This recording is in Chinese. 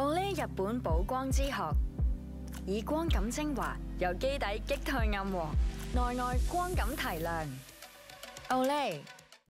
Olay 日本宝光之学，以光感精华由基底击退暗黄，内外光感提亮。Olay。